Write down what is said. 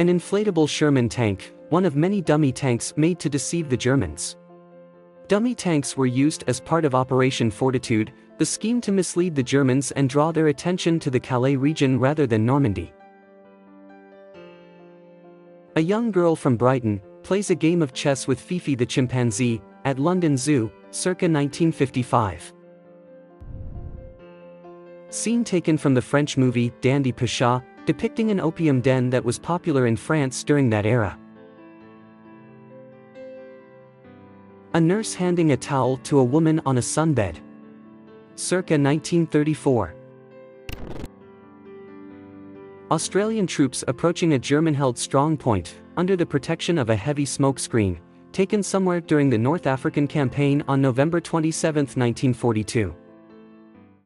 An inflatable Sherman tank, one of many dummy tanks made to deceive the Germans. Dummy tanks were used as part of Operation Fortitude, the scheme to mislead the Germans and draw their attention to the Calais region rather than Normandy. A young girl from Brighton plays a game of chess with Fifi the chimpanzee at London Zoo, circa 1955. Scene taken from the French movie Dandy Pacha, depicting an opium den that was popular in France during that era. A nurse handing a towel to a woman on a sunbed. Circa 1934. Australian troops approaching a German-held strong point, under the protection of a heavy smoke screen, taken somewhere during the North African campaign on November 27, 1942.